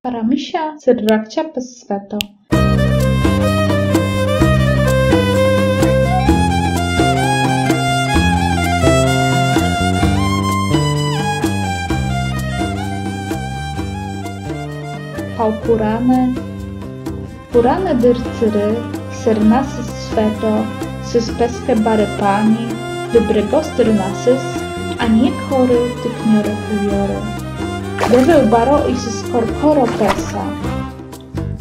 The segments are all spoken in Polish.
Paramisia zerrakcia bez sveto. Paupurane, purane dyrcyry, sernasys sveto, sys peske barypani, wybregostr nasys, a nie kory tykniory kuliory. Devel baro i sys korkoro pesa.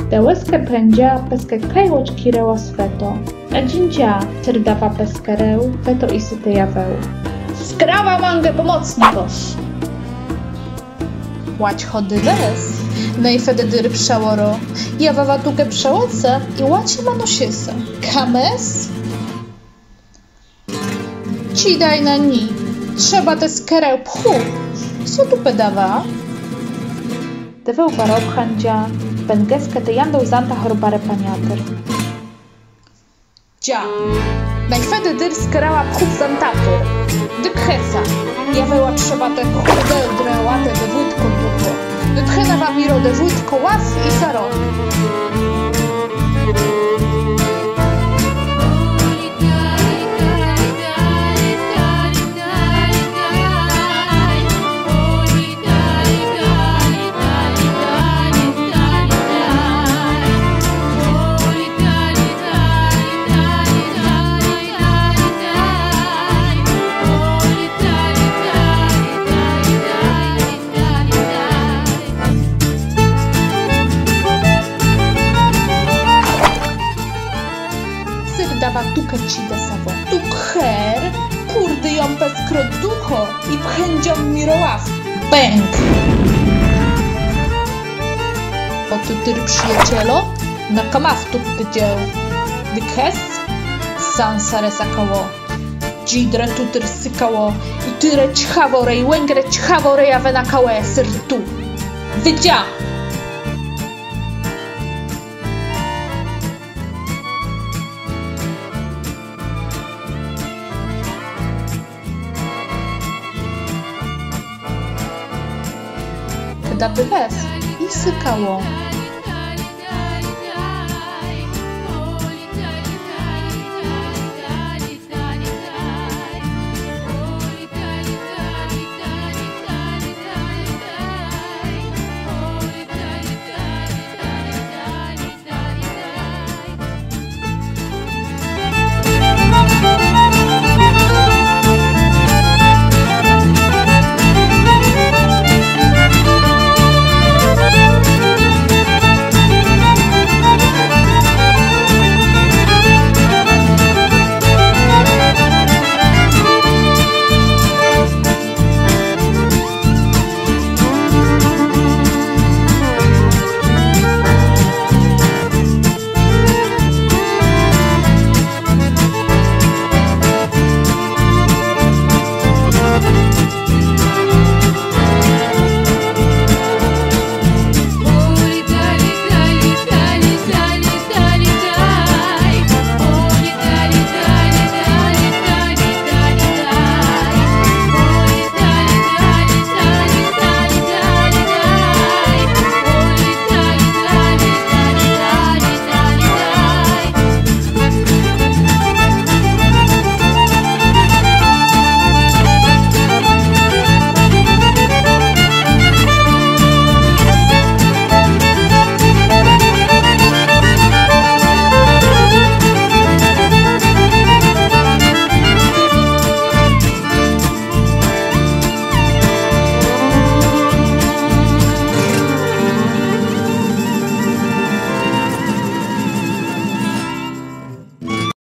Dełeskę prędzia peskę kajłoć kireła sveto, a dziędzia cerdawa peskereł, feto i syte jaweł. Skrawa mangę pomocnikos! Łać chody les, no i wtedy dyry przełoro. Ja wawatukę przełoce i łacie manosysę. Kames? Ci daj na ni. Trzeba te skerę pchu. Co tu pedawa? Devel baro pchandzia, bęgeskę te jandą zanta chorbare paniater. Dzia. Najfedy dyr skerała pchów zantaty. Dykhesa. Ja weła trzeba te churde drałate de wódko dupy. Dykhena wamiro de wódko łas i saro. Syr dawa tukę ci de savo. Tukher, kurdy ją peskro ducho i pchędzią miroław. Bęk! O ty tyr przyjacielo, na kamawtu ty dzieł. Dykhes, san saresa koło. Dzidre tu tyr sykało i tyre ćchawore i łęgre ćchawore jawe na kałe syr tu. Wydzia! Daby les i sykało.